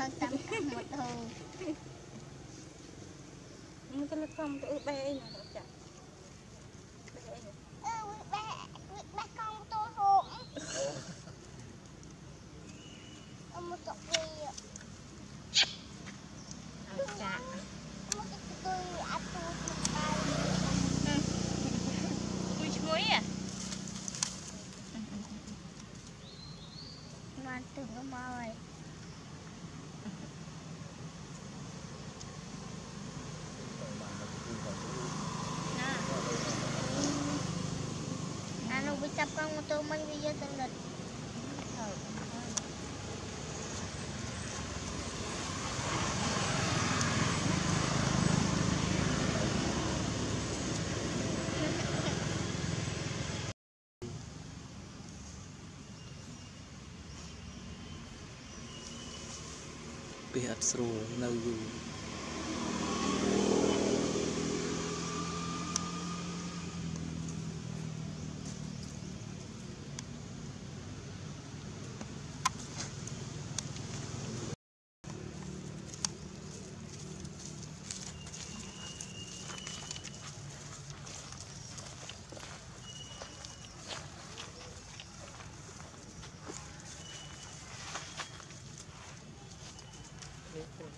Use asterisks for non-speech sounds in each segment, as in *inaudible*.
ឡើងតាមតាមម៉ូតូមកទៅខំទៅបេអីណាចាបេអីអឺវាបេះវាបេះកង់ម៉ូតូហូបអមទៅវាអាចាមកទៅទៅអត់ទូទៅដៃគួយឈ្ងុយអាបានទៅមកហើយ ណា អានោះវាចាប់កង់ម៉ូតូមិញវាយកទៅលិត ពេល អត់ស្រួលនៅយូរ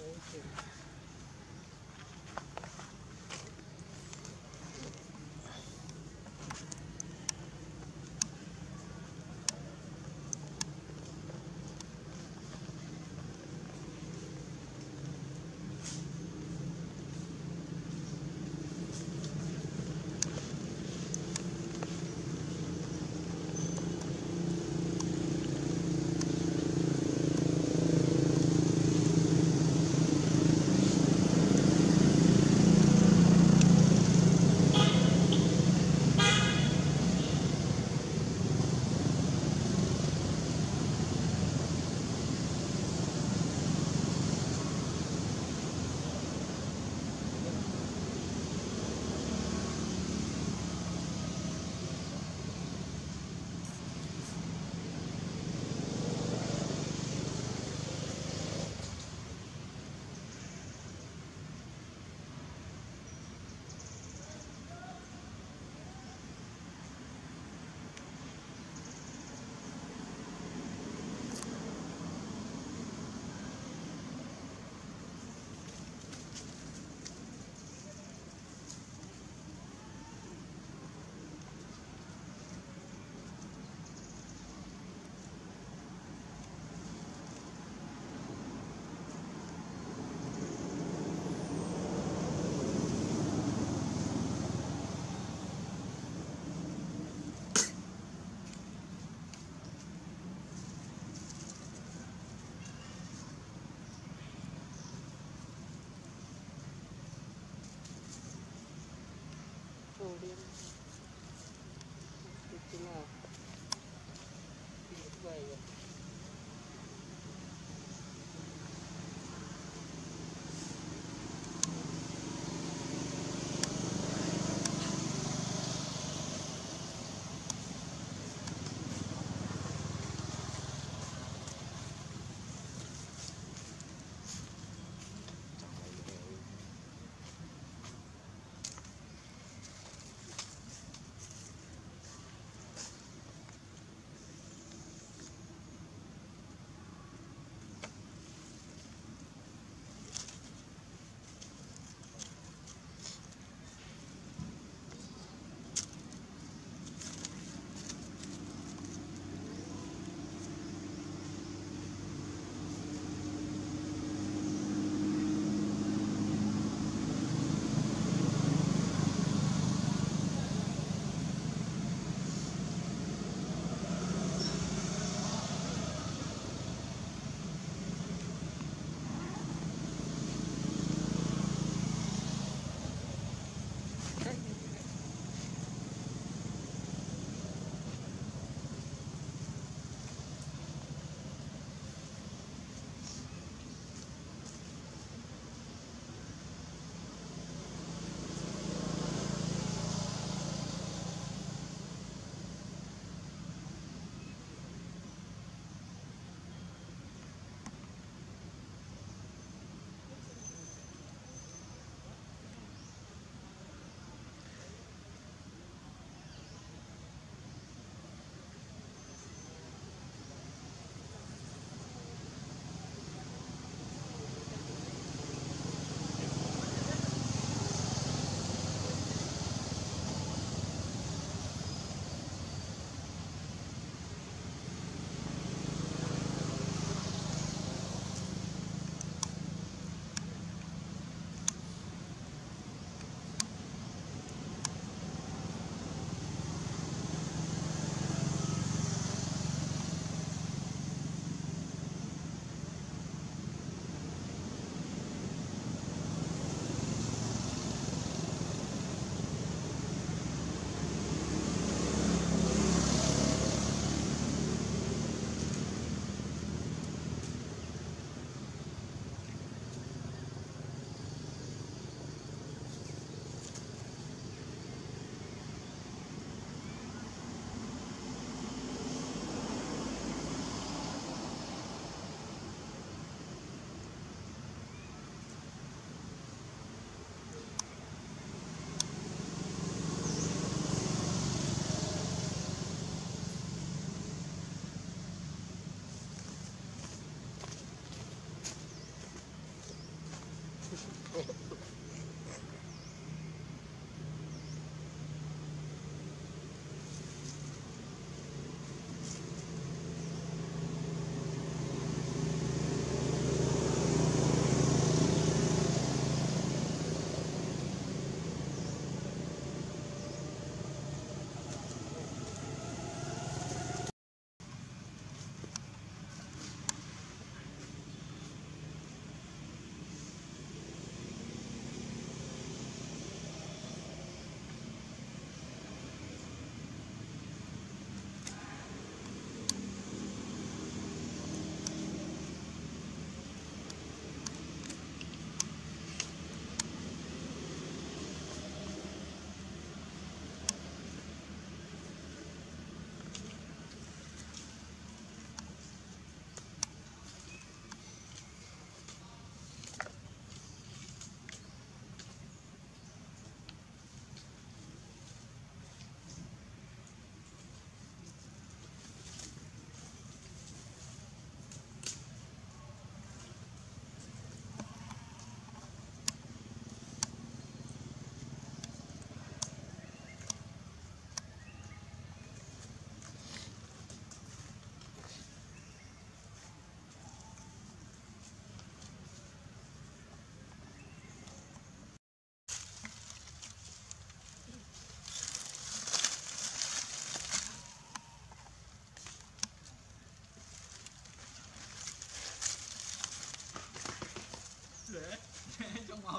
អ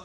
អ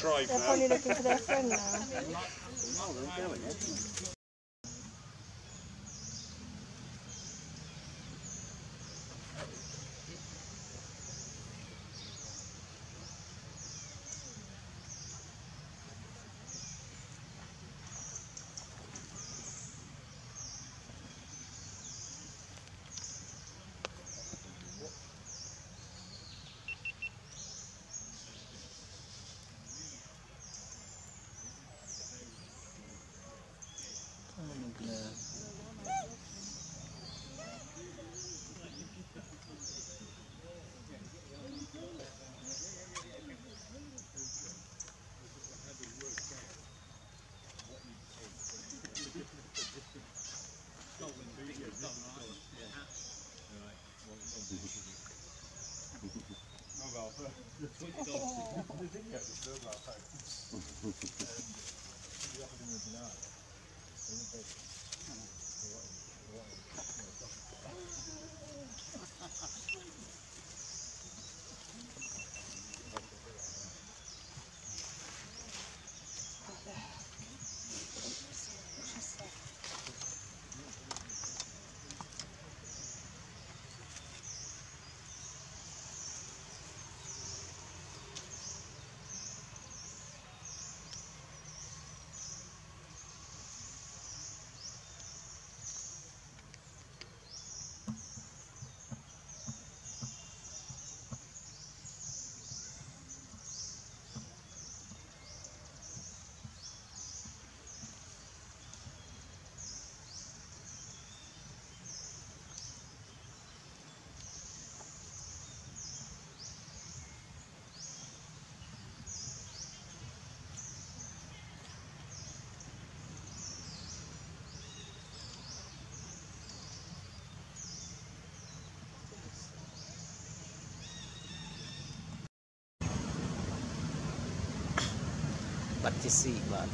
Tribe They're probably looking for their friend now. *laughs* participa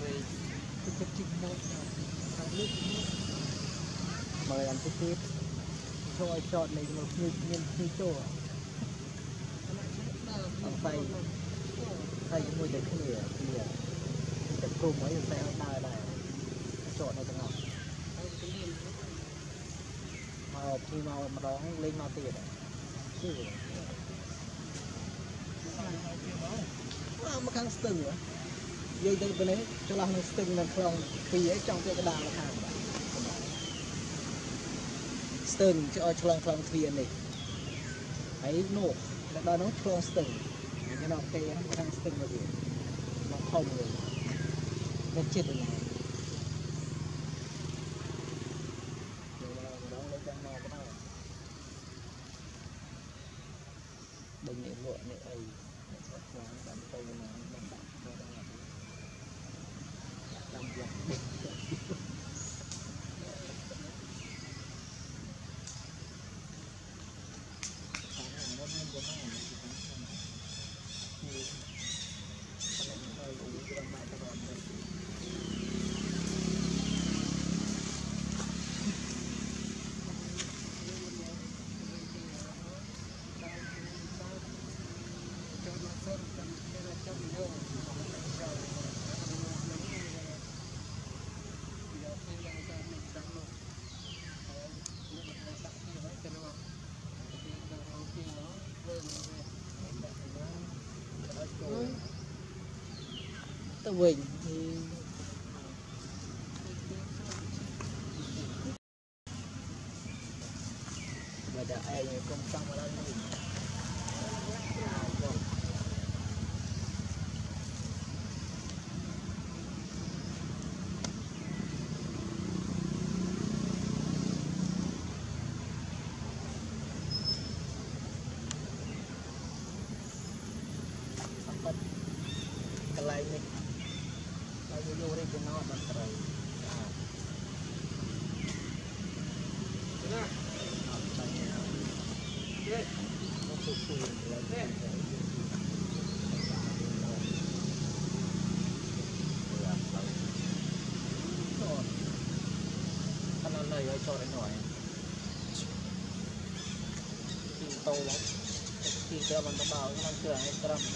រេ Cái chất chích một Thằng nước Mời ăn cái tiếp Cho ai chọn này một như như như chỗ Ông tay Tay cái môi đẹp cái lìa Cái lìa Cái cùng ấy tay ông tay này Chọn này thằng ngọc Mà khi mà mà đó lên mà tiền Chứ mà khăn stừng nữa និ យើងទៅពេលនេះចន្លោះនឹងស្ទឹងនៅក្នុងពីឯចង់ទៅកដាលថាស្ទឹងចូលឆ្លងខ្លងទ្វារនេះហើយនោះដល់នោះឆ្លងស្ទឹងយើងដល់ពេលហ្នឹងខាងស្ទឹងមកទៀតមកខំវិញតែចិត្តណា ទៅវិ เชื่อมันต้องเบาต้องเชื่อให้ตรัม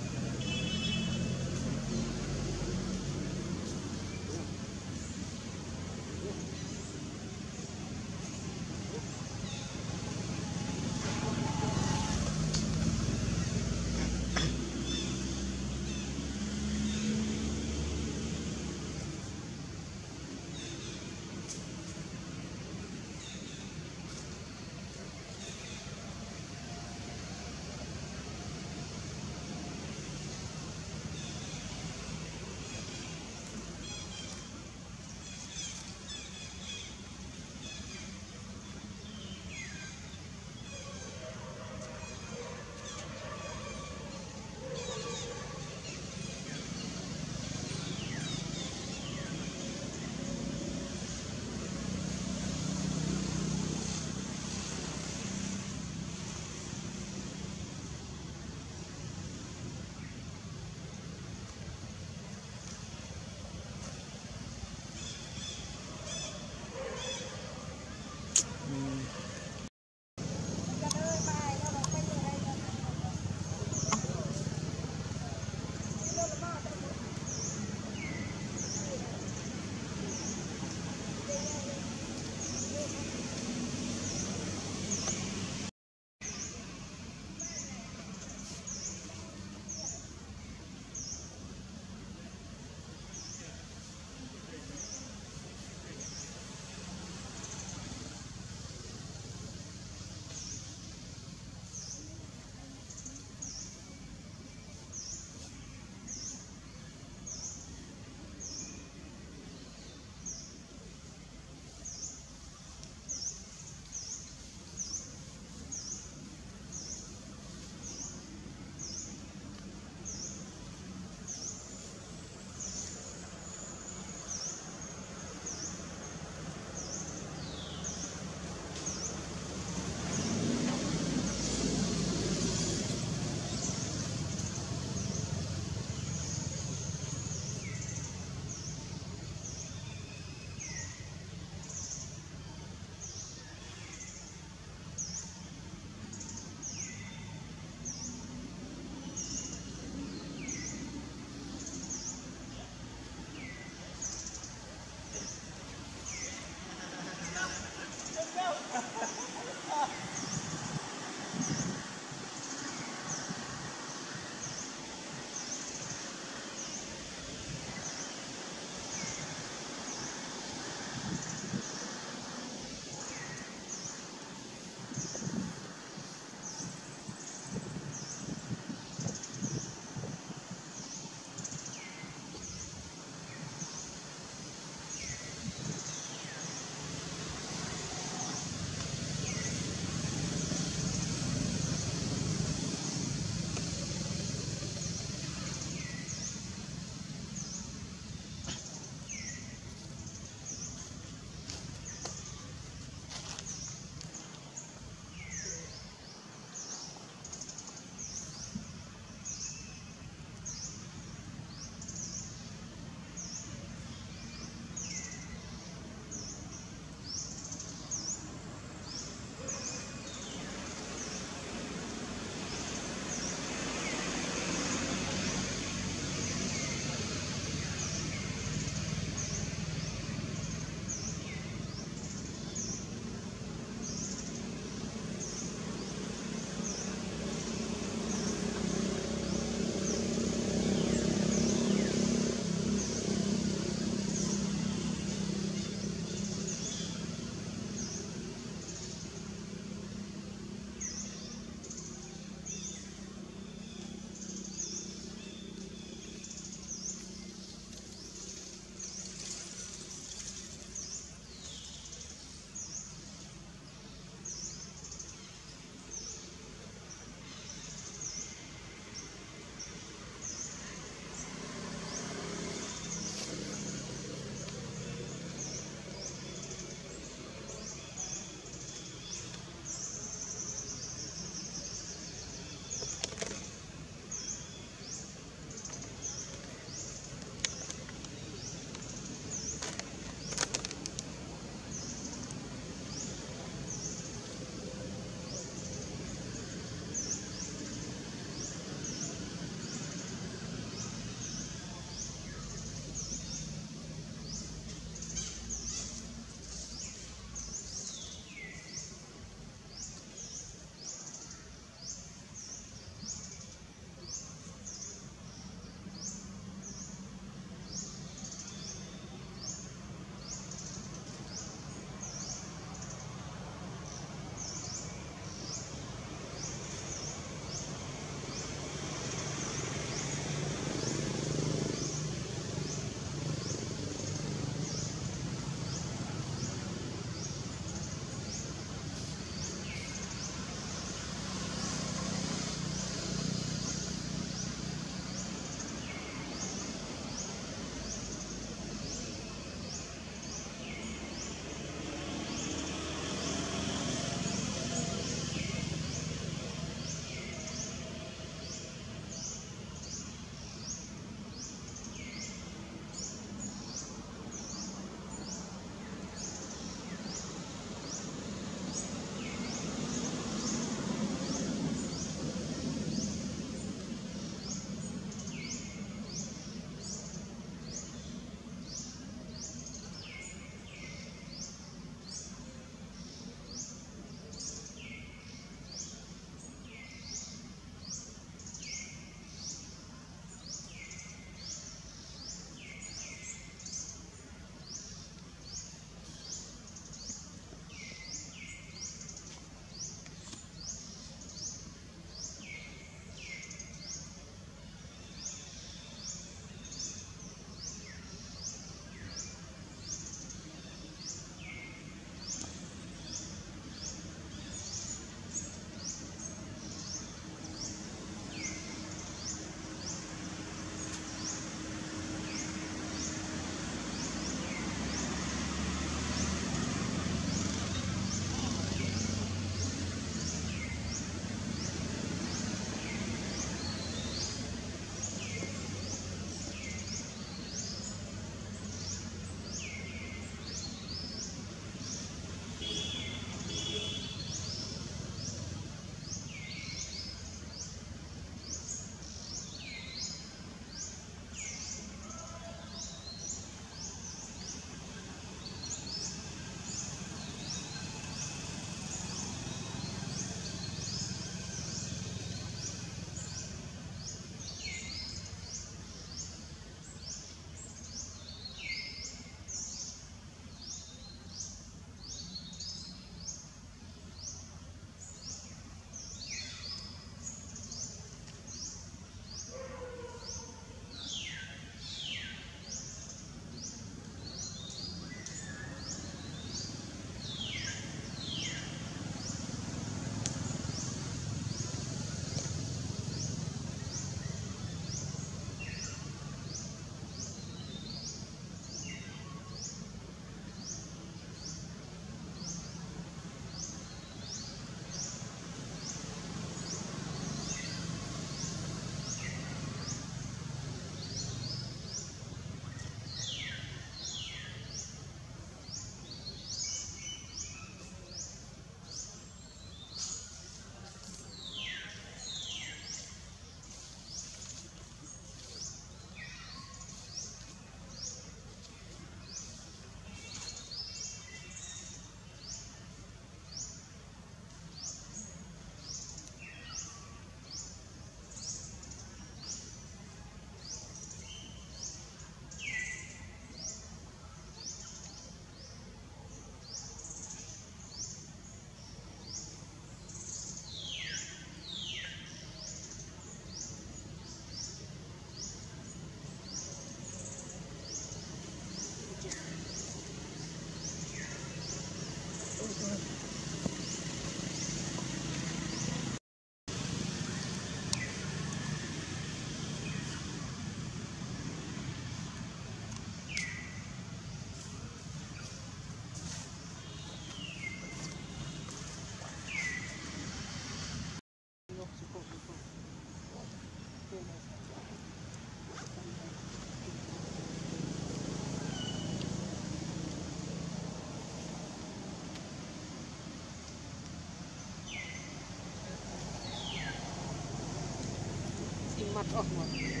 មាត់អស់មក